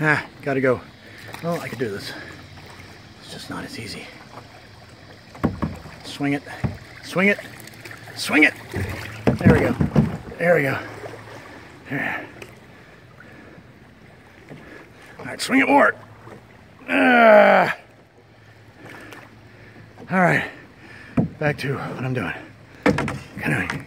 Ah, gotta go. Oh, I can do this. It's just not as easy. Swing it. Swing it. Swing it. There we go. There we go. There. All right, swing it more. Ah. All right, back to what I'm doing. Canoeing.